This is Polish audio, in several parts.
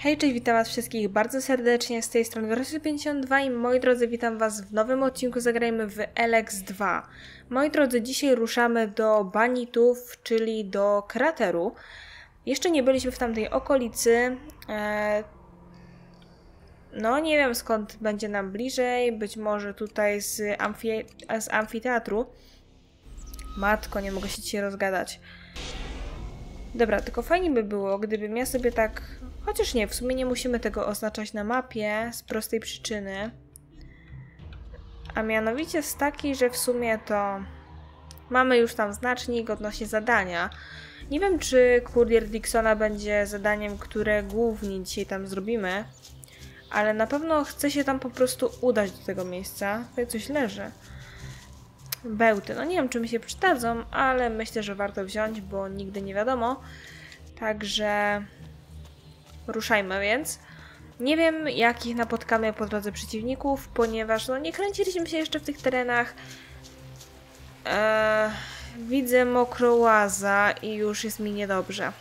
Hej, cześć, witam was wszystkich bardzo serdecznie, z tej strony Wersy52 i moi drodzy, witam was w nowym odcinku Zagrajmy w LX2. Moi drodzy, dzisiaj ruszamy do Banitów, czyli do krateru. Jeszcze nie byliśmy w tamtej okolicy. E... No, nie wiem skąd będzie nam bliżej, być może tutaj z, amfi z amfiteatru. Matko, nie mogę się dzisiaj rozgadać. Dobra, tylko fajnie by było, gdybym ja sobie tak... Chociaż nie, w sumie nie musimy tego oznaczać na mapie z prostej przyczyny. A mianowicie z takiej, że w sumie to mamy już tam znacznik odnośnie zadania. Nie wiem, czy kurier Dixona będzie zadaniem, które głównie dzisiaj tam zrobimy, ale na pewno chcę się tam po prostu udać do tego miejsca. Tutaj coś leży. Bełty. No nie wiem, czy mi się przydadzą, ale myślę, że warto wziąć, bo nigdy nie wiadomo. Także ruszajmy więc. Nie wiem, jakich napotkamy po drodze przeciwników, ponieważ no, nie kręciliśmy się jeszcze w tych terenach. Eee, widzę mokrołaza i już jest mi niedobrze.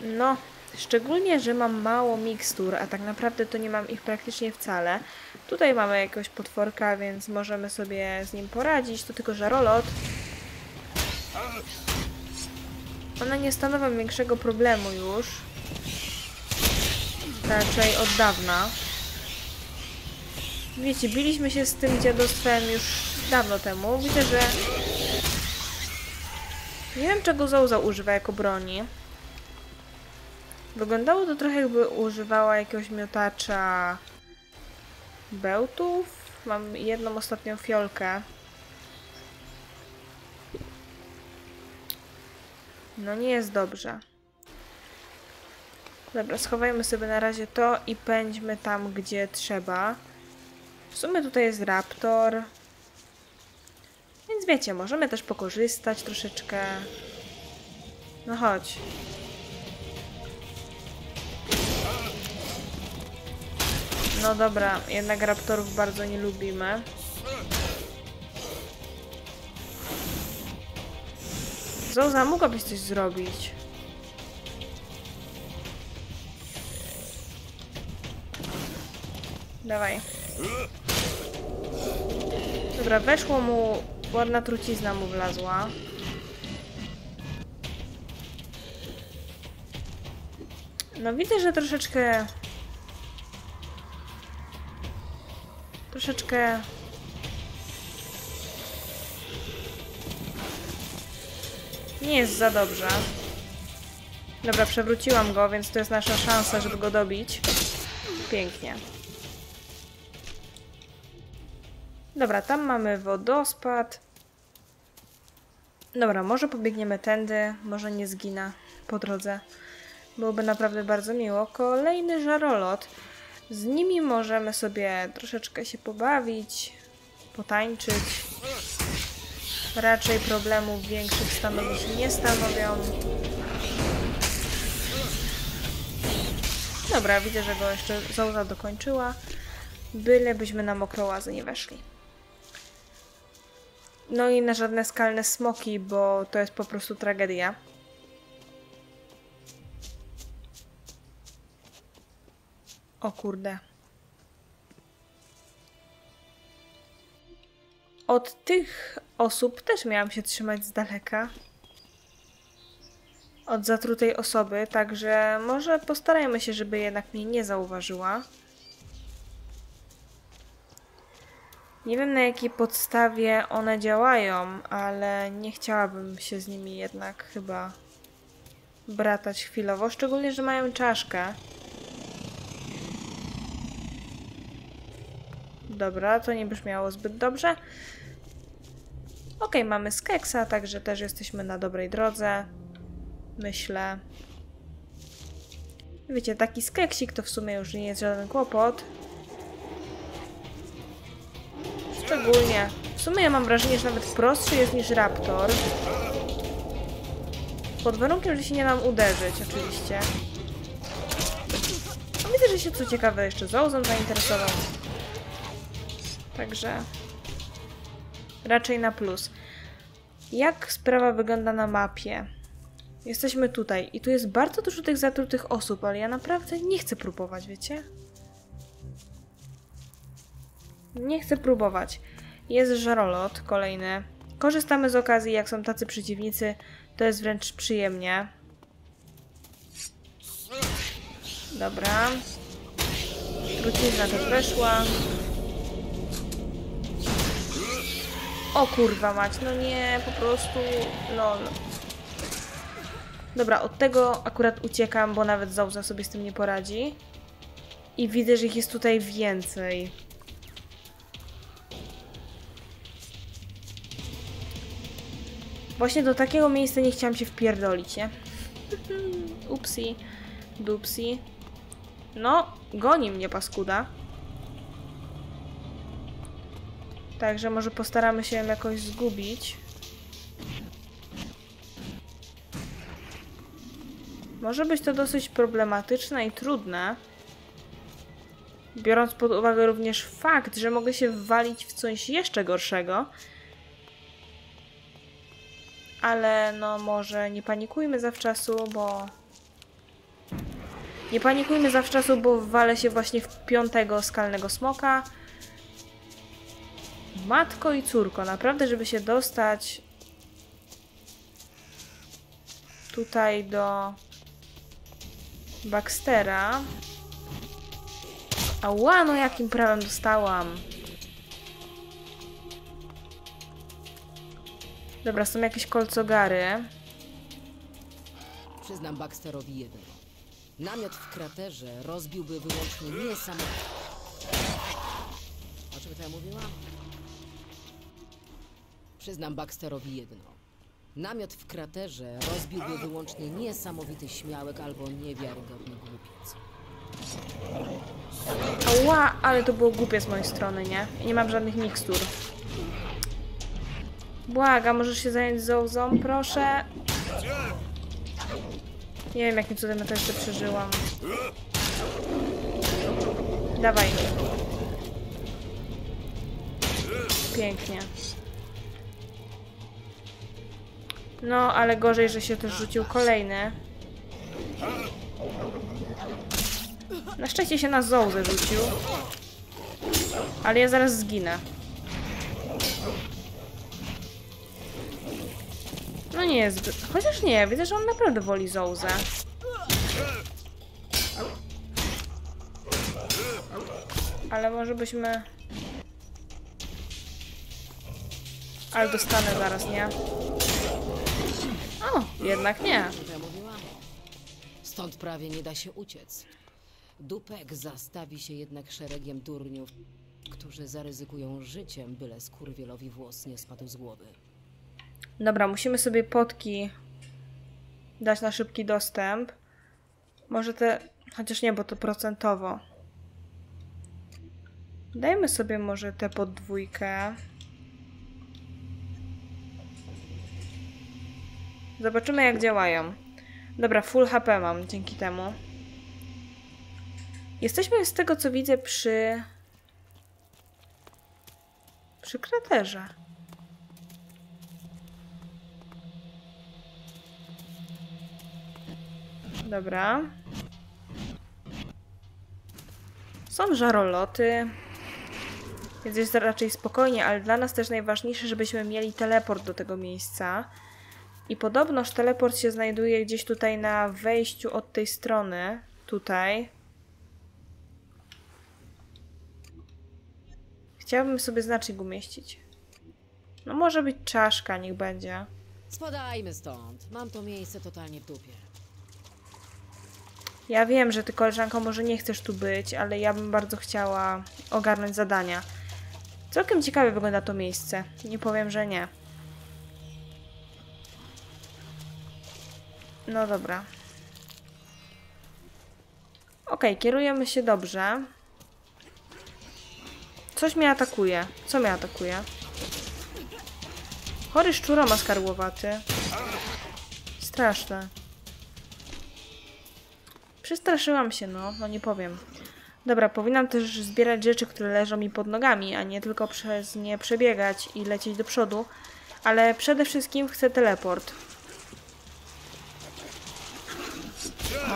No, szczególnie, że mam mało mikstur, a tak naprawdę to nie mam ich praktycznie wcale. Tutaj mamy jakiegoś potworka, więc możemy sobie z nim poradzić. To tylko żarolot. One nie stanowią większego problemu już. Raczej od dawna. Wiecie, biliśmy się z tym dziadostwem już dawno temu. Widzę, że... Nie wiem, czego Zouza używa jako broni. Wyglądało to trochę jakby używała jakiegoś miotacza bełtów. Mam jedną ostatnią fiolkę. No nie jest dobrze. Dobra, schowajmy sobie na razie to i pędźmy tam, gdzie trzeba. W sumie tutaj jest raptor. Więc wiecie, możemy też pokorzystać troszeczkę. No chodź. No dobra, jednak raptorów bardzo nie lubimy. Zouza, mogłabyś coś zrobić. Dawaj. Dobra, weszło mu... Ładna trucizna mu wlazła. No widzę, że troszeczkę... Troszeczkę... Nie jest za dobrze. Dobra, przewróciłam go, więc to jest nasza szansa, żeby go dobić. Pięknie. Dobra, tam mamy wodospad. Dobra, może pobiegniemy tędy, może nie zginę po drodze. Byłoby naprawdę bardzo miło. Kolejny żarolot. Z nimi możemy sobie troszeczkę się pobawić, potańczyć. Raczej problemów większych stanowić nie stanowią. Dobra, widzę, że go jeszcze Zouza dokończyła. Bylebyśmy na mokrołazy nie weszli. No i na żadne skalne smoki, bo to jest po prostu tragedia. O kurde. Od tych osób też miałam się trzymać z daleka. Od zatrutej osoby, także może postarajmy się, żeby jednak mnie nie zauważyła. Nie wiem na jakiej podstawie one działają, ale nie chciałabym się z nimi jednak chyba bratać chwilowo, szczególnie, że mają czaszkę. Dobra, to nie brzmiało zbyt dobrze. Ok, mamy skeksa, także też jesteśmy na dobrej drodze. Myślę. Wiecie, taki skeksik to w sumie już nie jest żaden kłopot. Szczególnie. W sumie ja mam wrażenie, że nawet prostszy jest niż Raptor. Pod warunkiem, że się nie nam uderzyć, oczywiście. No, widzę, że się co ciekawe jeszcze Zouzon zainteresował. Także raczej na plus. Jak sprawa wygląda na mapie? Jesteśmy tutaj i tu jest bardzo dużo tych zatrutych osób, ale ja naprawdę nie chcę próbować, wiecie? Nie chcę próbować. Jest żarolot, kolejny. Korzystamy z okazji, jak są tacy przeciwnicy, to jest wręcz przyjemnie. Dobra. Trucizna też weszła. O kurwa mać, no nie, po prostu lol. Dobra, od tego akurat uciekam, bo nawet Zauza sobie z tym nie poradzi. I widzę, że ich jest tutaj więcej. Właśnie do takiego miejsca nie chciałam się wpierdolić, nie? Upsi. Dupsi. No, goni mnie paskuda. Także może postaramy się ją jakoś zgubić. Może być to dosyć problematyczne i trudne. Biorąc pod uwagę również fakt, że mogę się wwalić w coś jeszcze gorszego. Ale no może nie panikujmy zawczasu, bo... Nie panikujmy zawczasu, bo wwalę się właśnie w piątego skalnego smoka. Matko i córko, naprawdę, żeby się dostać tutaj do Baxtera. Ała, no jakim prawem dostałam? Dobra, są jakieś kolcogary. Przyznam Baxterowi jedno. Namiot w kraterze rozbiłby wyłącznie nie samolot. O czym to ja mówiłam? Przyznam Baxterowi jedno. Namiot w kraterze rozbiłby wyłącznie niesamowity śmiałek albo niewiarygodny głupiec. Ała, ale to było głupie z mojej strony, nie? Nie mam żadnych mikstur. Błaga, możesz się zająć Zouzą, proszę. Nie wiem, jakim cudem ja to jeszcze przeżyłam. Dawaj. Pięknie. No, ale gorzej, że się też rzucił kolejny. Na szczęście się na Zołzę rzucił. Ale ja zaraz zginę. No nie jest... Chociaż nie, widzę, że on naprawdę woli Zołzę. Ale może byśmy... Ale dostanę zaraz, nie? O, jednak nie. Stąd prawie nie da się uciec. Dupek zastawi się jednak szeregiem durniów, którzy zaryzykują życiem, byle skurwielowi włos nie spadł z głowy. Dobra, musimy sobie potki dać na szybki dostęp. Może te... Chociaż nie, bo to procentowo. Dajmy sobie może tę podwójkę. Zobaczymy jak działają. Dobra, full HP mam dzięki temu. Jesteśmy z tego co widzę przy... Przy kraterze. Dobra. Są żaroloty. Więc jest raczej spokojnie, ale dla nas też najważniejsze, żebyśmy mieli teleport do tego miejsca. I podobnoż teleport się znajduje gdzieś tutaj na wejściu od tej strony. Tutaj. Chciałabym sobie znacznik umieścić. No może być czaszka, niech będzie. Spadajmy stąd. Mam to miejsce totalnie w dupie. Ja wiem, że ty koleżanko może nie chcesz tu być, ale ja bym bardzo chciała ogarnąć zadania. Całkiem ciekawie wygląda to miejsce. Nie powiem, że nie. No dobra. Okej, kierujemy się dobrze. Coś mnie atakuje. Co mnie atakuje? Chory szczuroma skarłowaty. Straszne. Przestraszyłam się, no, no nie powiem. Dobra, powinnam też zbierać rzeczy, które leżą mi pod nogami, a nie tylko przez nie przebiegać i lecieć do przodu. Ale przede wszystkim chcę teleport.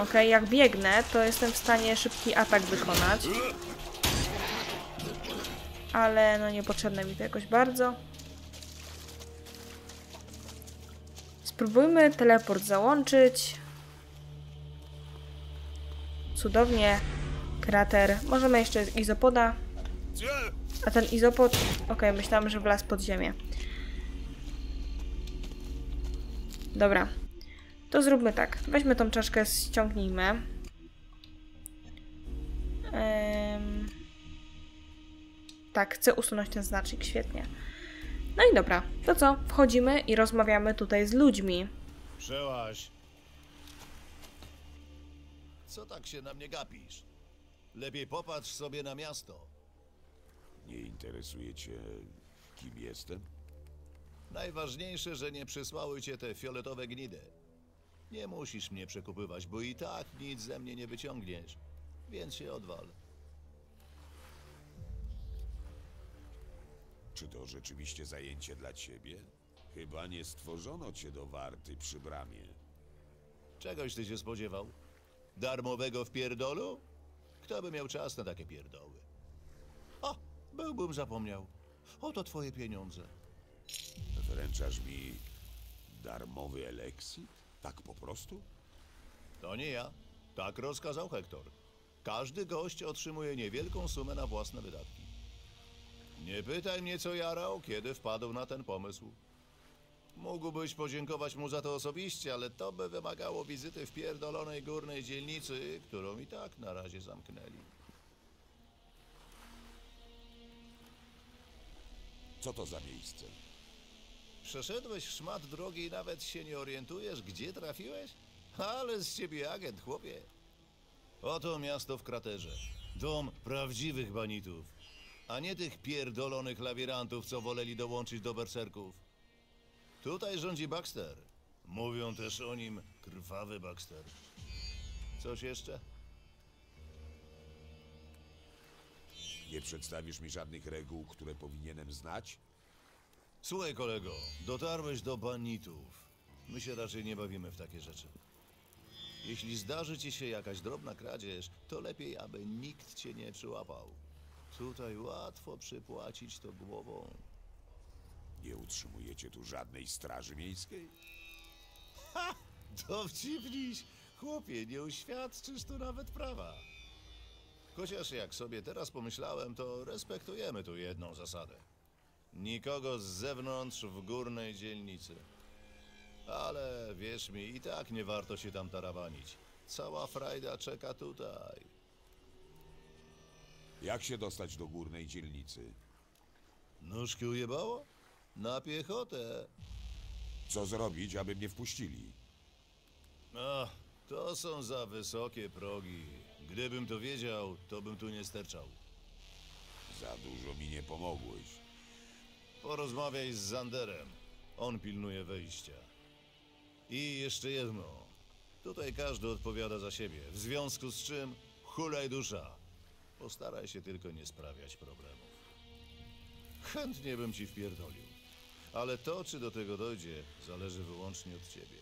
Okej, jak biegnę, to jestem w stanie szybki atak wykonać. Ale no niepotrzebne mi to jakoś bardzo. Spróbujmy teleport załączyć. Cudownie. Krater. Możemy jeszcze izopoda. A ten izopod... Okej, myślałam, że wlazł pod ziemię. Dobra. To zróbmy tak. Weźmy tą czaszkę, ściągnijmy. Em, Tak, chcę usunąć ten znacznik, świetnie. No i dobra, to co? Wchodzimy i rozmawiamy tutaj z ludźmi. Przełaź. Co tak się na mnie gapisz? Lepiej popatrz sobie na miasto. Nie interesuje cię, kim jestem? Najważniejsze, że nie przysłały cię te fioletowe gnidy. Nie musisz mnie przekupywać, bo i tak nic ze mnie nie wyciągniesz. Więc się odwal. Czy to rzeczywiście zajęcie dla ciebie? Chyba nie stworzono cię do warty przy bramie. Czegoś ty się spodziewał? Darmowego w pierdolu? Kto by miał czas na takie pierdoły? O, byłbym zapomniał. Oto twoje pieniądze. Wręczasz mi darmowy eleksit? Tak po prostu? To nie ja. Tak rozkazał Hektor. Każdy gość otrzymuje niewielką sumę na własne wydatki. Nie pytaj mnie, co jarał, kiedy wpadł na ten pomysł. Mógłbyś podziękować mu za to osobiście, ale to by wymagało wizyty w pierdolonej górnej dzielnicy, którą i tak na razie zamknęli. Co to za miejsce? Przeszedłeś szmat drogi i nawet się nie orientujesz, gdzie trafiłeś? Ale z ciebie agent, chłopie. Oto miasto w kraterze. Dom prawdziwych banitów. A nie tych pierdolonych lawirantów, co woleli dołączyć do berserków. Tutaj rządzi Baxter. Mówią też o nim krwawy Baxter. Coś jeszcze? Nie przedstawisz mi żadnych reguł, które powinienem znać? Słuchaj, kolego, dotarłeś do banitów. My się raczej nie bawimy w takie rzeczy. Jeśli zdarzy ci się jakaś drobna kradzież, to lepiej, aby nikt cię nie przyłapał. Tutaj łatwo przypłacić to głową. Nie utrzymujecie tu żadnej straży miejskiej? Dowcipniś! Chłopie, nie uświadczysz tu nawet prawa. Chociaż jak sobie teraz pomyślałem, to respektujemy tu jedną zasadę. Nikogo z zewnątrz w górnej dzielnicy. Ale wierz mi, i tak nie warto się tam tarawanić. Cała frajda czeka tutaj. Jak się dostać do górnej dzielnicy? Nóżki ujebało? Na piechotę. Co zrobić, aby mnie wpuścili? Ach, to są za wysokie progi. Gdybym to wiedział, to bym tu nie sterczał. Za dużo mi nie pomogłeś. Porozmawiaj z Zanderem. On pilnuje wejścia. I jeszcze jedno. Tutaj każdy odpowiada za siebie. W związku z czym hulaj dusza. Postaraj się tylko nie sprawiać problemów. Chętnie bym ci wpierdolił. Ale to, czy do tego dojdzie, zależy wyłącznie od ciebie.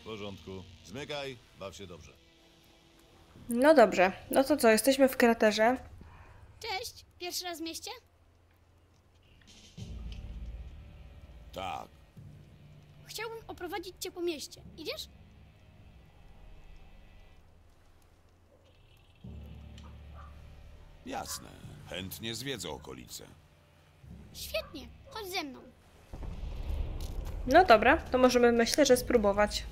W porządku. Zmykaj, baw się dobrze. No dobrze, no to co, jesteśmy w kraterze. Cześć, pierwszy raz w mieście? Tak, Chciałbym oprowadzić cię po mieście. Idziesz? jasne. Chętnie zwiedzę okolice. Świetnie, chodź ze mną. No dobra, to możemy myślę, że spróbować.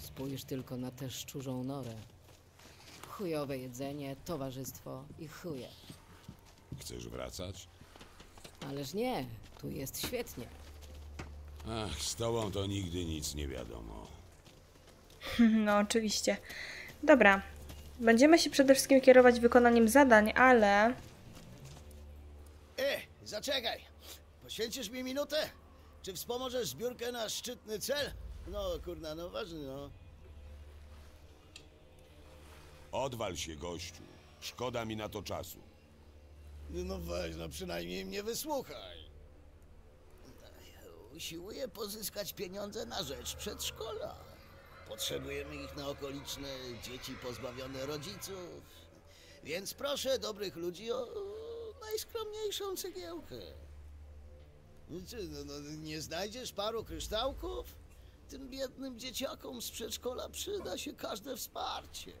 Spójrz tylko na tę szczurzą norę. Chujowe jedzenie, towarzystwo i chuje. Chcesz wracać? Ależ nie, tu jest świetnie. Ach, z tobą to nigdy nic nie wiadomo. No oczywiście. Dobra, będziemy się przede wszystkim kierować wykonaniem zadań, ale... E, zaczekaj. Poświęcisz mi minutę? Czy wspomożesz zbiórkę na szczytny cel? No, kurna, no ważny, no. Odwal się, gościu. Szkoda mi na to czasu. No weź, no przynajmniej mnie wysłuchaj. Usiłuję pozyskać pieniądze na rzecz przedszkola. Potrzebujemy ich na okoliczne dzieci pozbawione rodziców. Więc proszę dobrych ludzi o najskromniejszą cegiełkę. Czy, no, no, nie znajdziesz paru kryształków? Tym biednym dzieciakom z przedszkola przyda się każde wsparcie.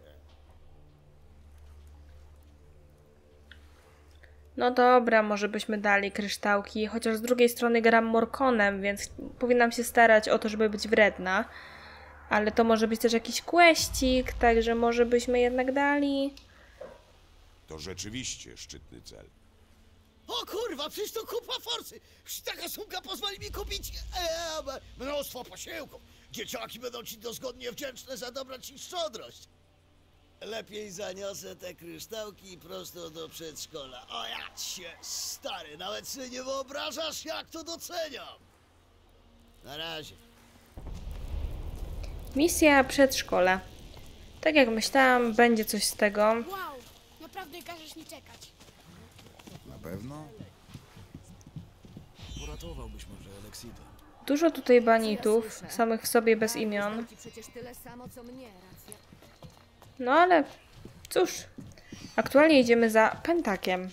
No dobra, może byśmy dali kryształki, chociaż z drugiej strony gram Morkonem, więc powinnam się starać o to, żeby być wredna. Ale to może być też jakiś kłeścik, także może byśmy jednak dali. To rzeczywiście szczytny cel. O kurwa, przecież to kupa forsy! Przecież Taka sumka pozwoli mi kupić e, mnóstwo posiłków. Dzieciaki będą ci dozgodnie wdzięczne za dobrać ich szczodrość. Lepiej zaniosę te kryształki prosto do przedszkola. O ja cię, stary, nawet sobie nie wyobrażasz, jak to doceniam. Na razie. Misja przedszkole. Tak jak myślałam, będzie coś z tego. Wow, naprawdę każesz mi czekać. Na pewno? Uratowałbyś może Alexita. Dużo tutaj banitów, samych w sobie bez imion. Ci przecież tyle samo, co mnie. No ale cóż, aktualnie idziemy za pentakiem.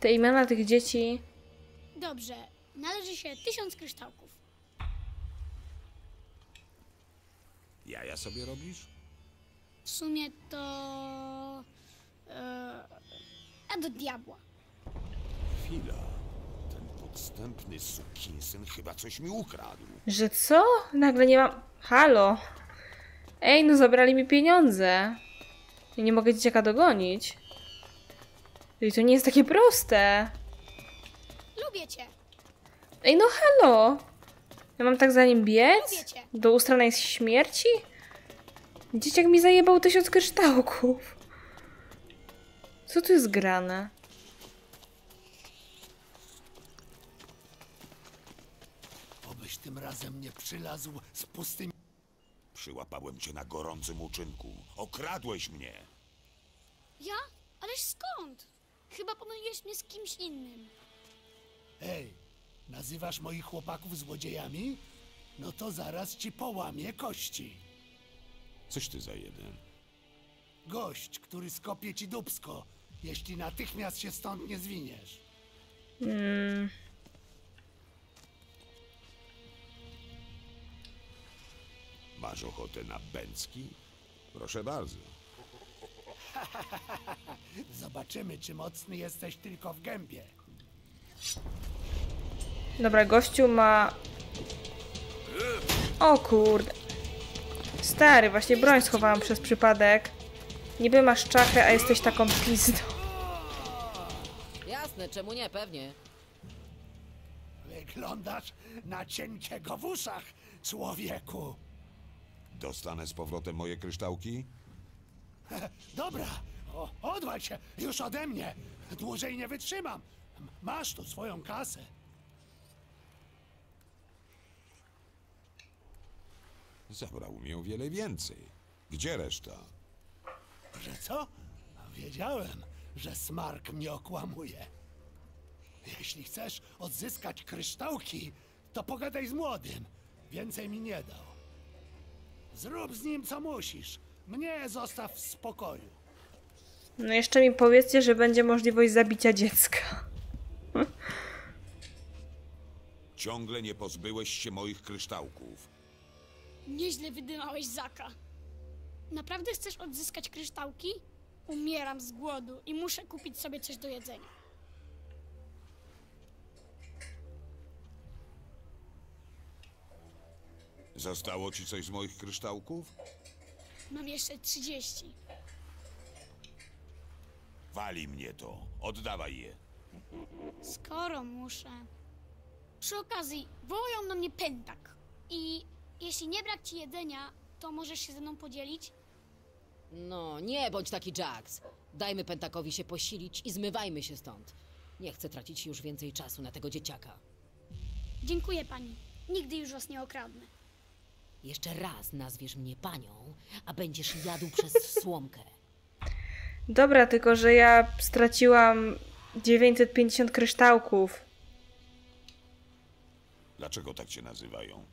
Te imiona tych dzieci. Dobrze, należy się tysiąc kryształków. Jaja sobie robisz? W sumie to... E, a do diabła. Chwila. Ten podstępny sukinsyn chyba coś mi ukradł. Że co? Nagle nie mam. Halo. Ej, no zabrali mi pieniądze. I nie mogę dzieciaka dogonić. I to nie jest takie proste. Lubię cię. Ej, no halo. Ja mam tak za nim biec? Do ustranej śmierci? Dzieciak mi zajebał tysiąc kryształków. Co tu jest grane? Obyś tym razem nie przylazł z pustymi... Przyłapałem cię na gorącym uczynku. Okradłeś mnie. Ja? Ależ skąd? Chyba pomyliłeś mnie z kimś innym. Ej, nazywasz moich chłopaków złodziejami? No to zaraz ci połamię kości. Coś ty za jeden. Gość, który skopie ci dubsko, jeśli natychmiast się stąd nie zwiniesz. Mm, Masz ochotę na bęcki? Proszę bardzo. Zobaczymy, czy mocny jesteś tylko w gębie. dobra, gościu ma. O kurde. Stary, właśnie broń schowałam przez przypadek. Niby masz czachę, a jesteś taką pizdą. Jasne, czemu nie, pewnie. Wyglądasz na cienkiego w uszach, człowieku. Dostanę z powrotem moje kryształki? Dobra, o, odwal się już ode mnie. Dłużej nie wytrzymam. M- Masz tu swoją kasę. Zabrał mi o wiele więcej. Gdzie reszta? Że co? Wiedziałem, że Smark mnie okłamuje. Jeśli chcesz odzyskać kryształki, to pogadaj z młodym. Więcej mi nie dał. Zrób z nim co musisz. Mnie zostaw w spokoju. No jeszcze mi powiedzcie, że będzie możliwość zabicia dziecka. Ciągle nie pozbyłeś się moich kryształków. Nieźle wydymałeś Zaka. Naprawdę chcesz odzyskać kryształki? Umieram z głodu i muszę kupić sobie coś do jedzenia. Zostało ci coś z moich kryształków? Mam jeszcze 30. Wali mnie to. Oddawaj je. Skoro muszę. Przy okazji, wołają na mnie pętak. I jeśli nie brak ci jedzenia, to możesz się ze mną podzielić? No, nie bądź taki Jax. Dajmy Pentakowi się posilić i zmywajmy się stąd. Nie chcę tracić już więcej czasu na tego dzieciaka. Dziękuję pani. Nigdy już was nie okradnę. Jeszcze raz nazwiesz mnie panią, a będziesz jadł przez słomkę. Dobra, tylko że ja straciłam 950 kryształków. Dlaczego tak cię nazywają?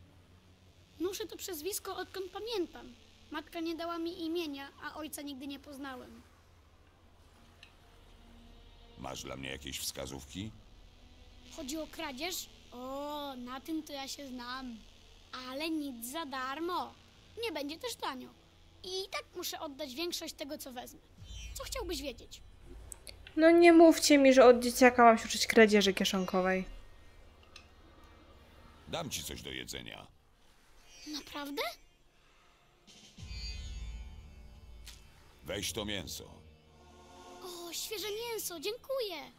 Noszę to przezwisko odkąd pamiętam. Matka nie dała mi imienia, a ojca nigdy nie poznałem. Masz dla mnie jakieś wskazówki? Chodzi o kradzież? O, na tym to ja się znam. Ale nic za darmo. Nie będzie też tanio. I tak muszę oddać większość tego, co wezmę. Co chciałbyś wiedzieć? No nie mówcie mi, że od dzieciaka mam się uczyć kradzieży kieszonkowej. Dam ci coś do jedzenia. Naprawdę? Weź to mięso. O, świeże mięso, dziękuję.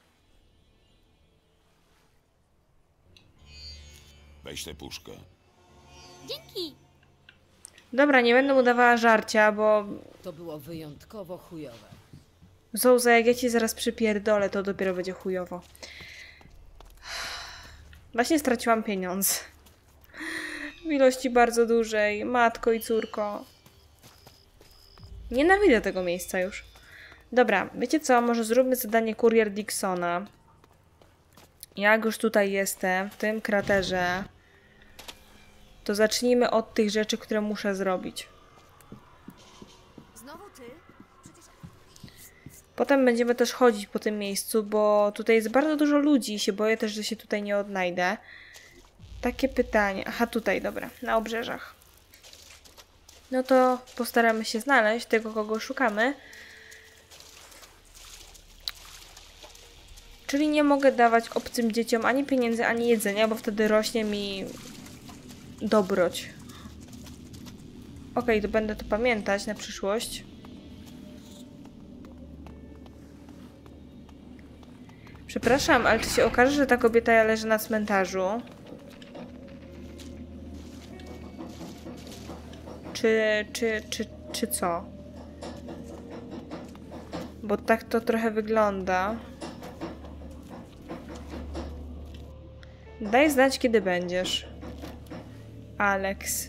Weź tę puszkę. Dzięki. Dobra, nie będę udawała żarcia, bo To było wyjątkowo chujowe. Zouza, jak ja ci zaraz przypierdolę, to dopiero będzie chujowo. Właśnie straciłam pieniądz. W ilości bardzo dużej. Matko i córko. Nienawidzę tego miejsca już. Dobra, wiecie co? Może zróbmy zadanie kurier Dixona. Jak już tutaj jestem, w tym kraterze, to zacznijmy od tych rzeczy, które muszę zrobić. Potem będziemy też chodzić po tym miejscu, bo tutaj jest bardzo dużo ludzi i się boję też, że się tutaj nie odnajdę. Takie pytanie. Aha, tutaj, dobra, na obrzeżach. No to postaramy się znaleźć tego, kogo szukamy. Czyli nie mogę dawać obcym dzieciom ani pieniędzy, ani jedzenia, bo wtedy rośnie mi dobroć. Okej, to będę to pamiętać na przyszłość. Przepraszam, ale czy się okaże, że ta kobieta leży na cmentarzu? Czy, czy, czy, czy co? Bo tak to trochę wygląda. Daj znać, kiedy będziesz. Alex.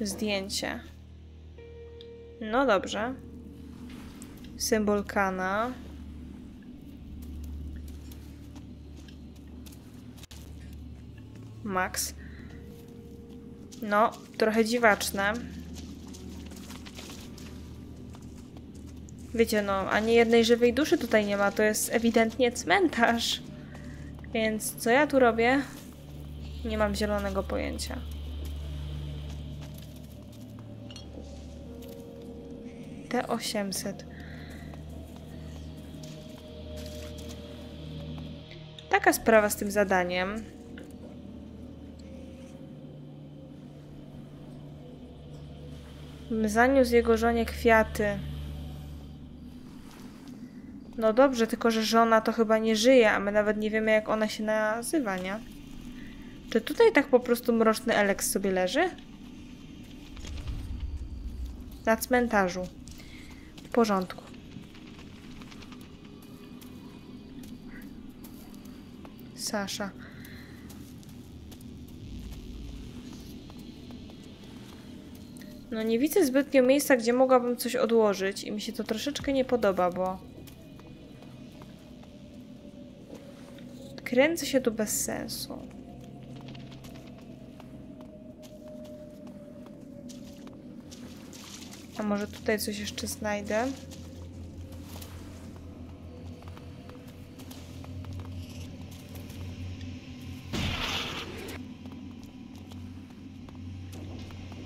Zdjęcie. No dobrze. Symbol kana. Max. No, trochę dziwaczne. Wiecie, no, ani jednej żywej duszy tutaj nie ma. To jest ewidentnie cmentarz. Więc co ja tu robię? Nie mam zielonego pojęcia. T800. Taka sprawa z tym zadaniem. Zaniósł jego żonie kwiaty. No dobrze, tylko że żona to chyba nie żyje, a my nawet nie wiemy jak ona się nazywa, nie? Czy tutaj tak po prostu mroczny Alex sobie leży? Na cmentarzu. W porządku. Sasza. No nie widzę zbytnio miejsca, gdzie mogłabym coś odłożyć i mi się to troszeczkę nie podoba, bo... Kręcę się tu bez sensu. A może tutaj coś jeszcze znajdę?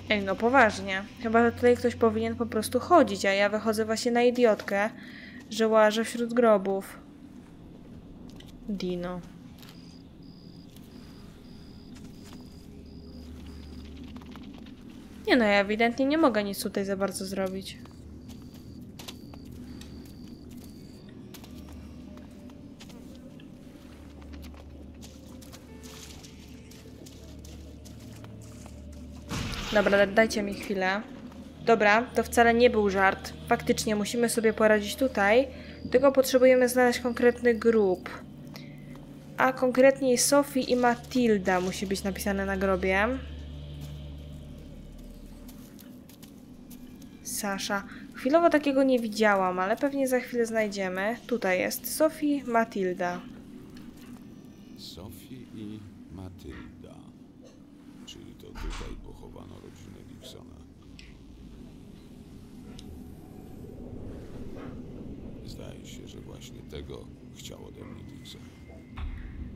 Ej, no poważnie. Chyba tutaj ktoś powinien po prostu chodzić, a ja wychodzę właśnie na idiotkę, że łażę wśród grobów. Dino. Nie no, ja ewidentnie nie mogę nic tutaj za bardzo zrobić. Dobra, dajcie mi chwilę. Dobra, to wcale nie był żart. Faktycznie musimy sobie poradzić tutaj, tylko potrzebujemy znaleźć konkretny grób. A konkretniej Sophie i Matilda musi być napisane na grobie. Sasza. Chwilowo takiego nie widziałam, ale pewnie za chwilę znajdziemy. Tutaj jest Sophie Matilda. Sophie i Matylda. Czyli to tutaj pochowano rodzinę Dixona. Zdaje się, że właśnie tego chciał ode mnie Dixon.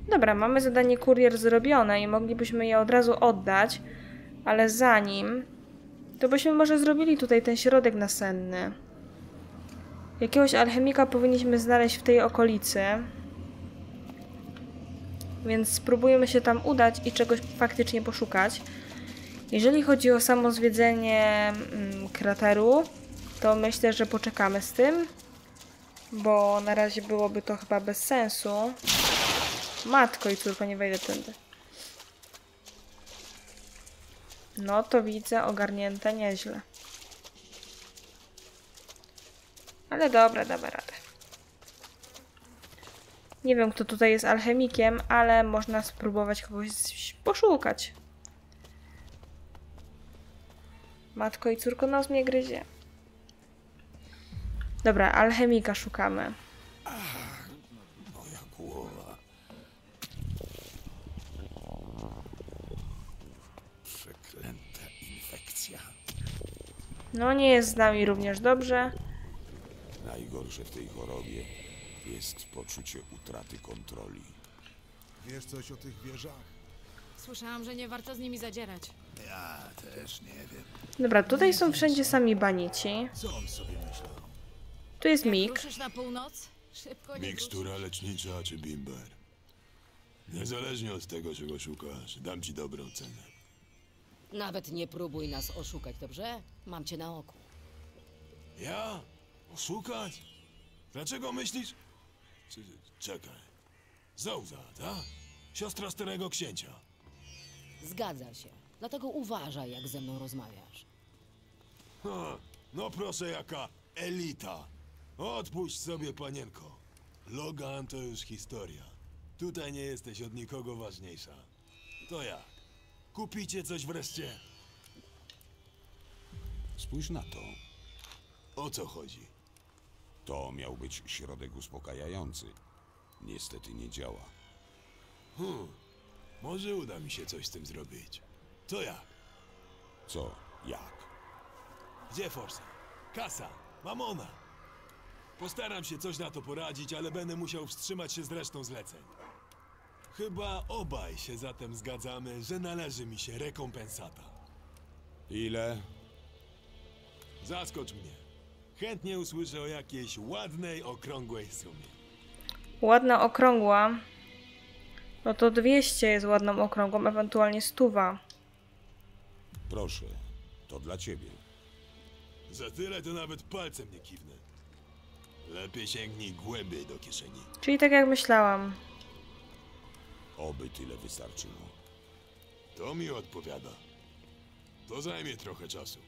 Dobra, mamy zadanie kurier zrobione i moglibyśmy je od razu oddać, ale zanim, to byśmy może zrobili tutaj ten środek nasenny. Jakiegoś alchemika powinniśmy znaleźć w tej okolicy. Więc spróbujemy się tam udać i czegoś faktycznie poszukać. Jeżeli chodzi o samo zwiedzenie mm, krateru, to myślę, że poczekamy z tym, bo na razie byłoby to chyba bez sensu. Matko i córko, nie wejdę tędy. No to widzę ogarnięte nieźle. Ale dobra, damy radę. Nie wiem, kto tutaj jest alchemikiem, ale można spróbować kogoś poszukać. Matko i córko, nos mnie gryzie. Dobra, alchemika szukamy. Moja głowa. Przeklęta infekcja. No, nie jest z nami również dobrze. Najgorsze w tej chorobie jest poczucie utraty kontroli. Wiesz coś o tych wieżach? Słyszałam, że nie warto z nimi zadzierać. Ja też nie wiem. Dobra, tutaj są wszędzie sami banici. Co on sobie myślał? Tu jest Mik. Ruszysz na północ? Szybko nie. Mikstura lecznicza czy bimber. Niezależnie od tego, czego szukasz, dam ci dobrą cenę. Nawet nie próbuj nas oszukać, dobrze? Mam cię na oku. Ja? Oszukać? Dlaczego myślisz? Czy, czekaj. Zauza, tak? Siostra starego księcia. Zgadza się. Dlatego uważaj, jak ze mną rozmawiasz. Ha, no proszę, jaka elita. Odpuść sobie, panienko. Logan to już historia. Tutaj nie jesteś od nikogo ważniejsza. To jak? Kupicie coś wreszcie? Spójrz na to. O co chodzi? To miał być środek uspokajający. Niestety nie działa. Hmm, może uda mi się coś z tym zrobić. To jak? Co? Jak? Gdzie Forsa? Kasa, mamona. Postaram się coś na to poradzić, ale będę musiał wstrzymać się z resztą zleceń. Chyba obaj się zatem zgadzamy, że należy mi się rekompensata. Ile? Zaskocz mnie. Chętnie usłyszę o jakiejś ładnej, okrągłej sumie. Ładna okrągła. No to 200 jest ładną okrągłą, ewentualnie stuwa. Proszę, to dla ciebie. Za tyle to nawet palcem nie kiwnę. Lepiej sięgnij głębiej do kieszeni. Czyli tak jak myślałam. Oby tyle wystarczyło. To mi odpowiada. To zajmie trochę czasu.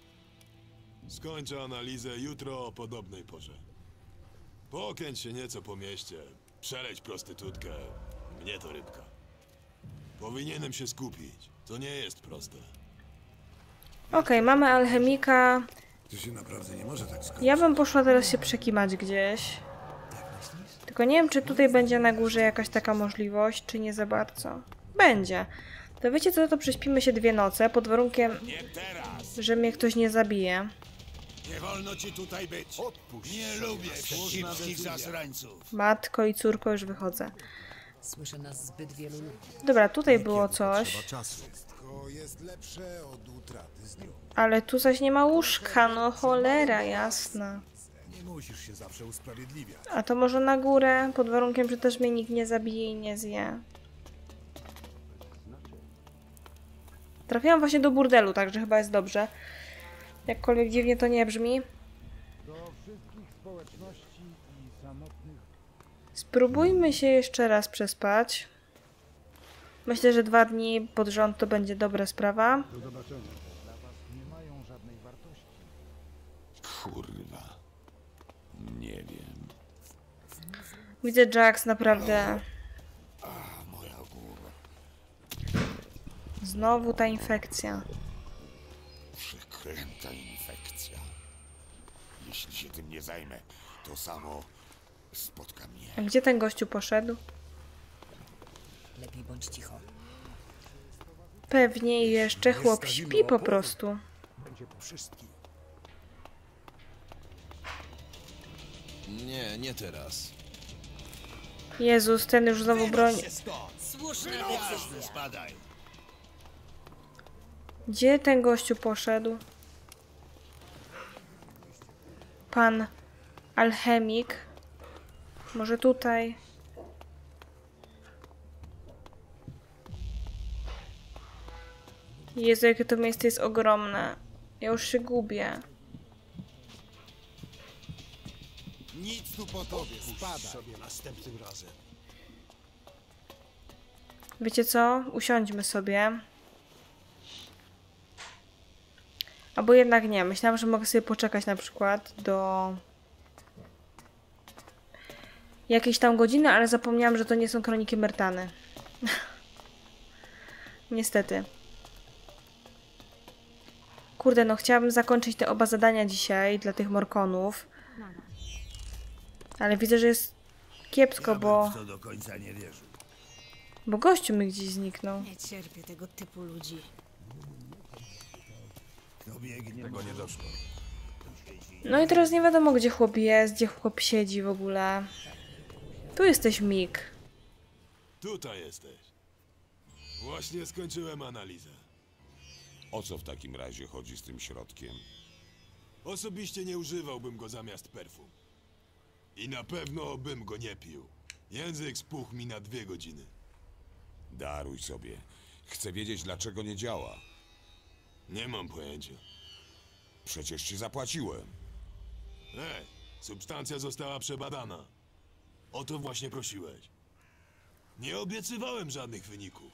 Skończę analizę jutro o podobnej porze. Pokręć się nieco po mieście, przeleć prostytutkę. Mnie to rybka. Powinienem się skupić. To nie jest proste. Okej, mamy alchemika. To się naprawdę nie może tak skończyć. Ja bym poszła teraz się przekimać gdzieś. Tylko nie wiem, czy tutaj będzie na górze jakaś taka możliwość, czy nie za bardzo. Będzie. To wiecie co, to prześpimy się dwie noce, pod warunkiem, że mnie ktoś nie zabije. Nie wolno ci tutaj być. Odpuść Nie lubię wścibskich zasrańców. Matko i córko, już wychodzę. Słyszę nas zbyt wielu ludzi. Dobra, tutaj było coś, czasu. Wszystko jest lepsze od utraty zdrowia. ale tu zaś nie ma łóżka, no cholera jasna. Nie musisz się zawsze usprawiedliwiać. A to może na górę, pod warunkiem, że też mnie nikt nie zabije i nie zje. Trafiłam właśnie do burdelu, także chyba jest dobrze. Jakkolwiek dziwnie to nie brzmi. Spróbujmy się jeszcze raz przespać. Myślę, że dwa dni pod rząd to będzie dobra sprawa. Kurwa. Nie wiem. Widzę Jax naprawdę. Znowu ta infekcja. Przeklęta infekcja. Jeśli się tym nie zajmę, to samo spotka mnie. A gdzie ten gościu poszedł? Lepiej bądź cicho. Pewnie jeszcze chłop śpi po prostu. Będzie po wszystkim. Nie, nie teraz. Jezus, ten już znowu broni. Spadaj. Gdzie ten gościu poszedł? Pan alchemik. Może tutaj? Jezu, jakie to miejsce jest ogromne. Ja już się gubię. Nic tu po tobie, spadaj. sobie następnym razem. Wiecie co? Usiądźmy sobie. Albo jednak nie. Myślałam, że mogę sobie poczekać na przykład do jakiejś tam godziny, ale zapomniałam, że to nie są kroniki Mertany. Niestety. Kurde, no chciałabym zakończyć te oba zadania dzisiaj dla tych Morkonów. Ale widzę, że jest kiepsko, bo, To do końca nie wierzę. bo gościu mi gdzieś zniknął. Nie cierpię tego typu ludzi. Kto biegnie? Tego nie doszło. No i teraz nie wiadomo, gdzie chłop jest, gdzie chłop siedzi w ogóle. Tu jesteś Mik. Tutaj jesteś. Właśnie skończyłem analizę. O co w takim razie chodzi z tym środkiem? Osobiście nie używałbym go zamiast perfum. I na pewno bym go nie pił. Język spuchł mi na dwie godziny. Daruj sobie. Chcę wiedzieć, dlaczego nie działa. Nie mam pojęcia. Przecież ci zapłaciłem. Ej, substancja została przebadana. O to właśnie prosiłeś. Nie obiecywałem żadnych wyników.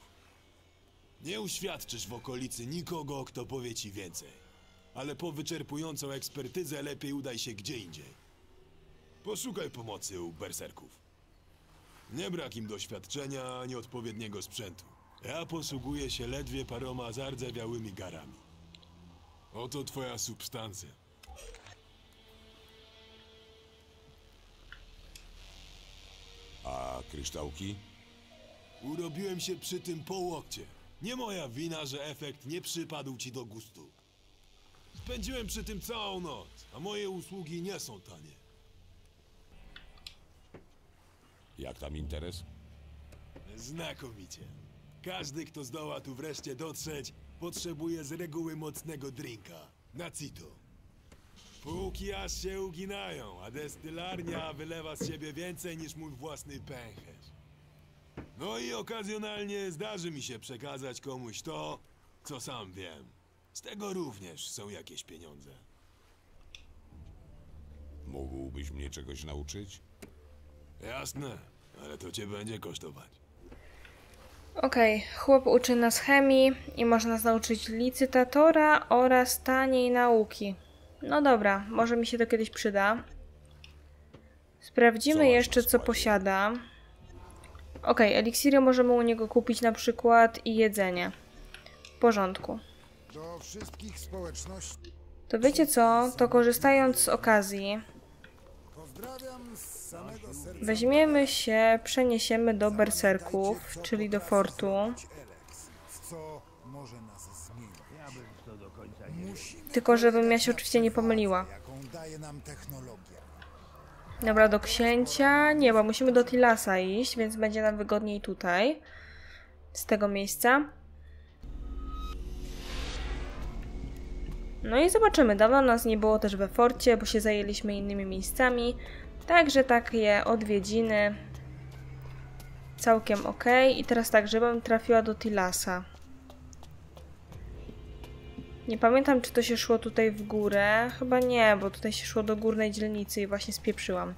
Nie uświadczysz w okolicy nikogo, kto powie ci więcej. Ale po wyczerpującą ekspertyzę lepiej udaj się gdzie indziej. Poszukaj pomocy u berserków. Nie brak im doświadczenia ani odpowiedniego sprzętu. Ja posługuję się ledwie paroma zardzewiałymi garami. Oto twoja substancja. A kryształki? Urobiłem się przy tym po łokcie. Nie moja wina, że efekt nie przypadł ci do gustu. Spędziłem przy tym całą noc, a moje usługi nie są tanie. Jak tam interes? Znakomicie. Każdy, kto zdoła tu wreszcie dotrzeć, potrzebuje z reguły mocnego drinka. Na cito. Półki aż się uginają, a destylarnia wylewa z siebie więcej niż mój własny pęcherz. No i okazjonalnie zdarzy mi się przekazać komuś to, co sam wiem. Z tego również są jakieś pieniądze. Mógłbyś mnie czegoś nauczyć? Jasne, ale to cię będzie kosztować. Okej, chłop uczy nas chemii i może nas nauczyć licytatora oraz taniej nauki. No dobra, może mi się to kiedyś przyda. Co Sprawdzimy na jeszcze, co posiada. Okej, eliksiry możemy u niego kupić na przykład i jedzenie. W porządku. Do wszystkich społeczności To wiecie co? To korzystając z okazji, pozdrawiam z samego serca. Weźmiemy się, przeniesiemy do berserków, czyli do fortu. Alex, co może nas zmienić. Musimy Tylko żebym ja się oczywiście nie pomyliła. jaką daje nam technologia. Dobra, do księcia. Nie, bo musimy do Tilasa iść, więc będzie nam wygodniej tutaj. Z tego miejsca. No i zobaczymy. Dawno nas nie było też we forcie, bo się zajęliśmy innymi miejscami. Także takie odwiedziny. Całkiem ok. I teraz tak, żebym trafiła do Tilasa. Nie pamiętam, czy to się szło tutaj w górę. Chyba nie, bo tutaj się szło do górnej dzielnicy i właśnie spieprzyłam.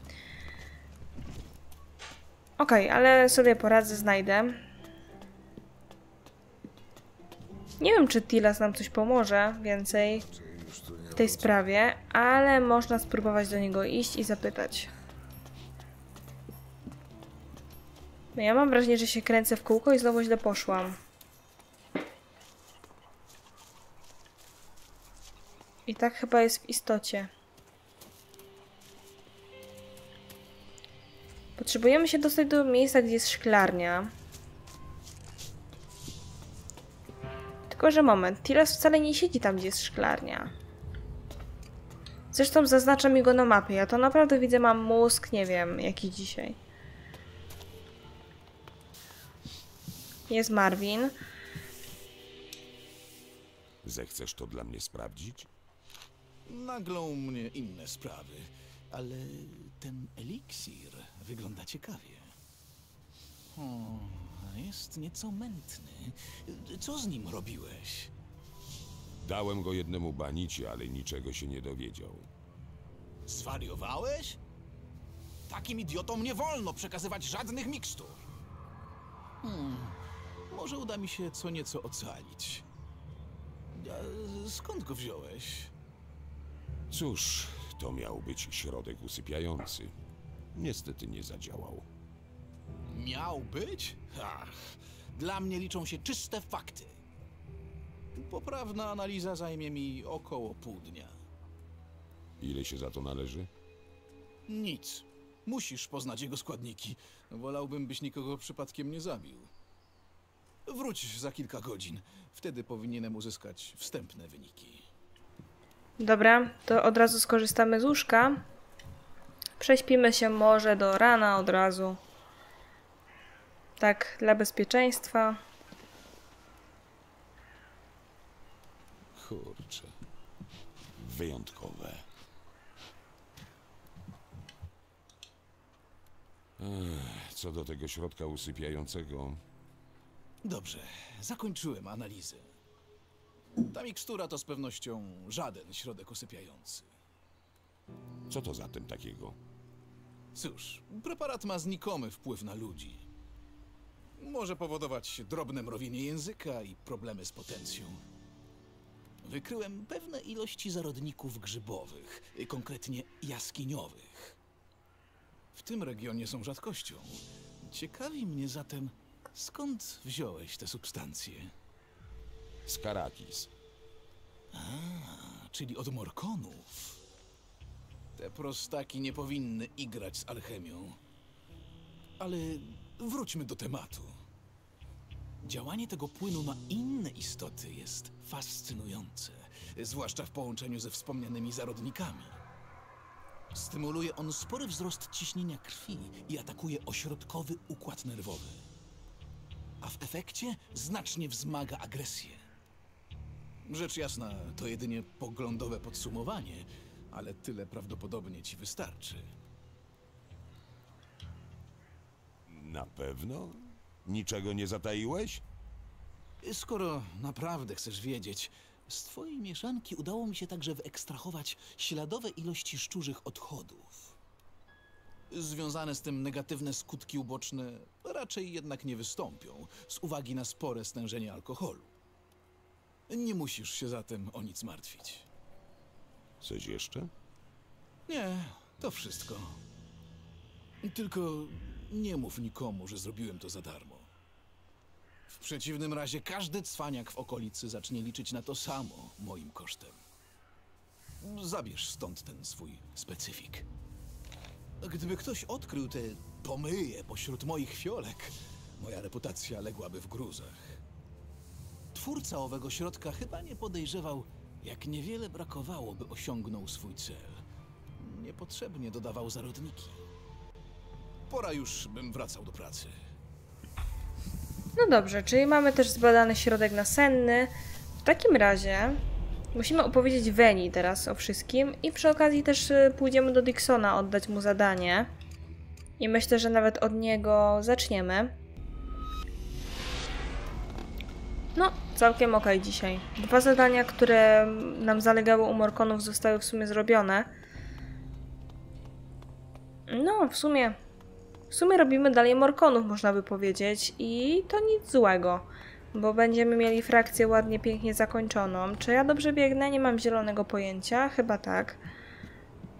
Okej, ale sobie poradzę, znajdę. Nie wiem, czy Tilas nam coś pomoże więcej tej sprawie, ale można spróbować do niego iść i zapytać. No ja mam wrażenie, że się kręcę w kółko i znowu źle poszłam. I tak chyba jest w istocie. Potrzebujemy się dostać do miejsca, gdzie jest szklarnia. Tylko, że moment, Tiras wcale nie siedzi tam, gdzie jest szklarnia. Zresztą zaznaczam mi go na mapie. Ja to naprawdę widzę, mam mózg, nie wiem, jaki dzisiaj. Jest Marvin. Zechcesz to dla mnie sprawdzić? Naglą mnie inne sprawy, ale ten eliksir wygląda ciekawie. O, jest nieco mętny. Co z nim robiłeś? Dałem go jednemu banici, ale niczego się nie dowiedział. Zwariowałeś? Takim idiotom nie wolno przekazywać żadnych mikstur. Hmm, może uda mi się co nieco ocalić. A skąd go wziąłeś? Cóż, to miał być środek usypiający. Niestety nie zadziałał. Miał być? Ach, dla mnie liczą się czyste fakty. Poprawna analiza zajmie mi około pół dnia. Ile się za to należy? Nic. Musisz poznać jego składniki. Wolałbym, byś nikogo przypadkiem nie zabił. Wróć za kilka godzin. Wtedy powinienem uzyskać wstępne wyniki. Dobra, to od razu skorzystamy z łóżka. Prześpimy się może do rana od razu. Tak, dla bezpieczeństwa. Kurczę. Wyjątkowe. Ech, co do tego środka usypiającego, Dobrze, zakończyłem analizę. Ta mikstura to z pewnością żaden środek usypiający. co to zatem takiego? Cóż, preparat ma znikomy wpływ na ludzi. Może powodować drobne mrowienie języka i problemy z potencją. Wykryłem pewne ilości zarodników grzybowych, y, konkretnie jaskiniowych. W tym regionie są rzadkością. Ciekawi mnie zatem, skąd wziąłeś te substancje? Skarakis. czyli od Morkonów. Te prostaki nie powinny igrać z alchemią. Ale wróćmy do tematu. Działanie tego płynu na inne istoty jest fascynujące, zwłaszcza w połączeniu ze wspomnianymi zarodnikami. Stymuluje on spory wzrost ciśnienia krwi i atakuje ośrodkowy układ nerwowy. A w efekcie znacznie wzmaga agresję. Rzecz jasna, to jedynie poglądowe podsumowanie, ale tyle prawdopodobnie ci wystarczy. Na pewno? Niczego nie zataiłeś? Skoro naprawdę chcesz wiedzieć, z twojej mieszanki udało mi się także wyekstrahować śladowe ilości szczurzych odchodów. Związane z tym negatywne skutki uboczne raczej jednak nie wystąpią, z uwagi na spore stężenie alkoholu. Nie musisz się zatem o nic martwić. Coś jeszcze? Nie, to wszystko. Tylko nie mów nikomu, że zrobiłem to za darmo. W przeciwnym razie każdy cwaniak w okolicy zacznie liczyć na to samo moim kosztem. Zabierz stąd ten swój specyfik. Gdyby ktoś odkrył te pomyje pośród moich fiolek, moja reputacja ległaby w gruzach. Twórca owego środka chyba nie podejrzewał, jak niewiele brakowało, by osiągnął swój cel. Niepotrzebnie dodawał zarodniki. Pora już, bym wracał do pracy. No dobrze, czyli mamy też zbadany środek nasenny. W takim razie musimy opowiedzieć Weni teraz o wszystkim i przy okazji też y, pójdziemy do Dixona oddać mu zadanie. I myślę, że nawet od niego zaczniemy. No, całkiem ok dzisiaj. Dwa zadania, które nam zalegały u Morkonów zostały w sumie zrobione. No, w sumie w sumie robimy dalej Morkonów, można by powiedzieć, i to nic złego, bo będziemy mieli frakcję ładnie, pięknie zakończoną. Czy ja dobrze biegnę? Nie mam zielonego pojęcia, chyba tak.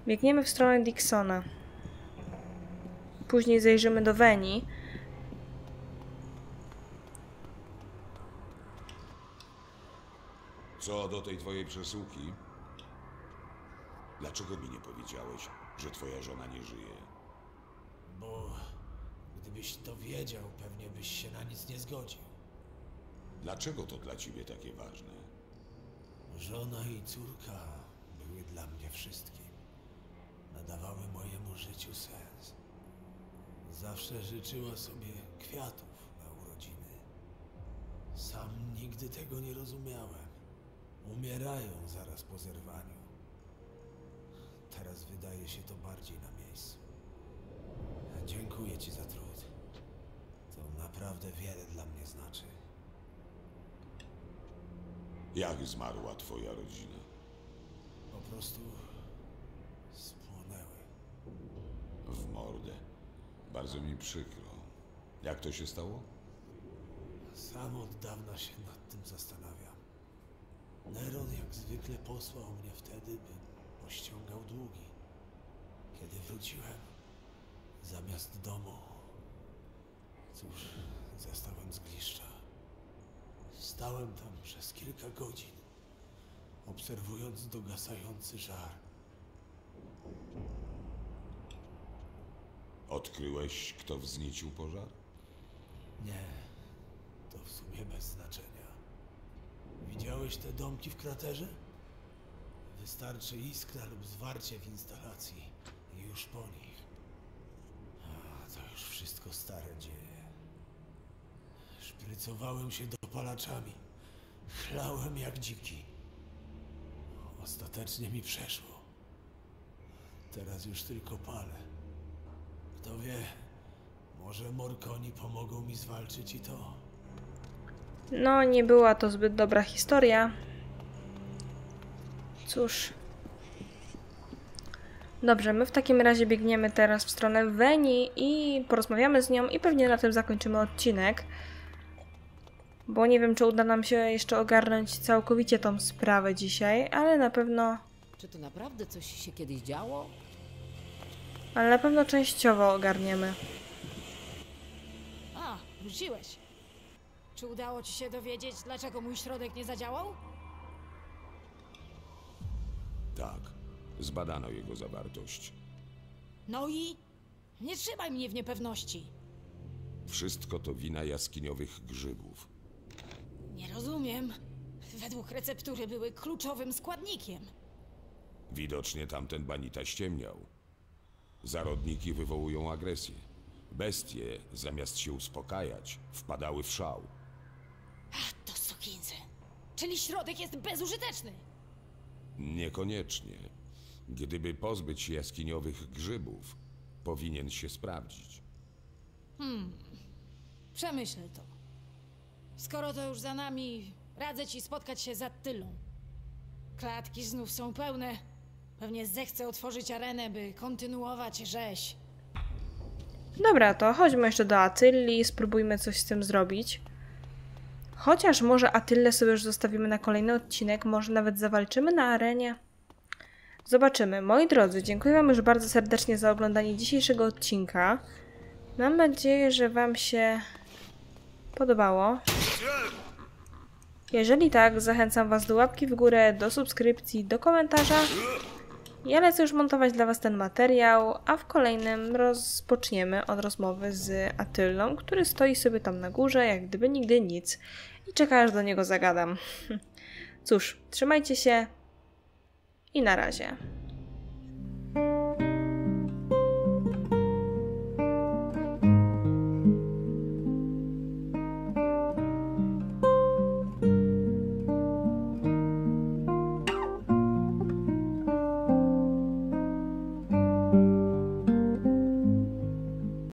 Biegniemy w stronę Dixona. Później zajrzymy do Weni. Co do tej twojej przesyłki? Dlaczego mi nie powiedziałeś, że twoja żona nie żyje? Bo Gdybyś to wiedział, pewnie byś się na nic nie zgodził. Dlaczego to dla ciebie takie ważne? Żona i córka były dla mnie wszystkim. Nadawały mojemu życiu sens. Zawsze życzyła sobie kwiatów na urodziny. Sam nigdy tego nie rozumiałem. Umierają zaraz po zerwaniu. Teraz wydaje się to bardziej na miejscu. Dziękuję ci za trud. Naprawdę wiele dla mnie znaczy. Jak zmarła twoja rodzina? Po prostu spłonęły. W mordę. Bardzo mi przykro. Jak to się stało? Sam od dawna się nad tym zastanawiam. Neron jak zwykle posłał mnie wtedy, bym pościągał długi. Kiedy wróciłem, zamiast domu, cóż, zastałem zgliszcza. Stałem tam przez kilka godzin, obserwując dogasający żar. Odkryłeś, kto wzniecił pożar? Nie, to w sumie bez znaczenia. Widziałeś te domki w kraterze? Wystarczy iskra lub zwarcie w instalacji i już po nich. A, to już wszystko stare dzieje. Szprycowałem się dopalaczami. Chlałem jak dziki. Ostatecznie mi przeszło. Teraz już tylko palę. Kto wie, może Morkoni pomogą mi zwalczyć i to. No, nie była to zbyt dobra historia. Cóż. Dobrze, my w takim razie biegniemy teraz w stronę Weni i porozmawiamy z nią i pewnie na tym zakończymy odcinek. Bo nie wiem, czy uda nam się jeszcze ogarnąć całkowicie tą sprawę dzisiaj, ale na pewno... Czy to naprawdę coś się kiedyś działo? Ale na pewno częściowo ogarniemy. A, wróciłeś. Czy udało ci się dowiedzieć, dlaczego mój środek nie zadziałał? Tak. Zbadano jego zawartość. No i? Nie trzymaj mnie w niepewności. Wszystko to wina jaskiniowych grzybów. Nie rozumiem. Według receptury były kluczowym składnikiem. Widocznie tamten banita ściemniał. Zarodniki wywołują agresję. Bestie, zamiast się uspokajać, wpadały w szał. To sukinsyn. Czyli środek jest bezużyteczny. Niekoniecznie. Gdyby pozbyć się jaskiniowych grzybów, powinien się sprawdzić. Hmm. Przemyślę to. Skoro to już za nami, radzę ci spotkać się z Attylą. Klatki znów są pełne. Pewnie zechce otworzyć arenę, by kontynuować rzeź. Dobra, to chodźmy jeszcze do Atylli i spróbujmy coś z tym zrobić. Chociaż może Atylę sobie już zostawimy na kolejny odcinek, może nawet zawalczymy na arenie. Zobaczymy. Moi drodzy, dziękuję Wam już bardzo serdecznie za oglądanie dzisiejszego odcinka. Mam nadzieję, że Wam się podobało. Jeżeli tak, zachęcam Was do łapki w górę, do subskrypcji, do komentarza. Ja lecę już montować dla Was ten materiał, a w kolejnym rozpoczniemy od rozmowy z Atylą, który stoi sobie tam na górze, jak gdyby nigdy nic i czeka aż do niego zagadam. Cóż, trzymajcie się i na razie.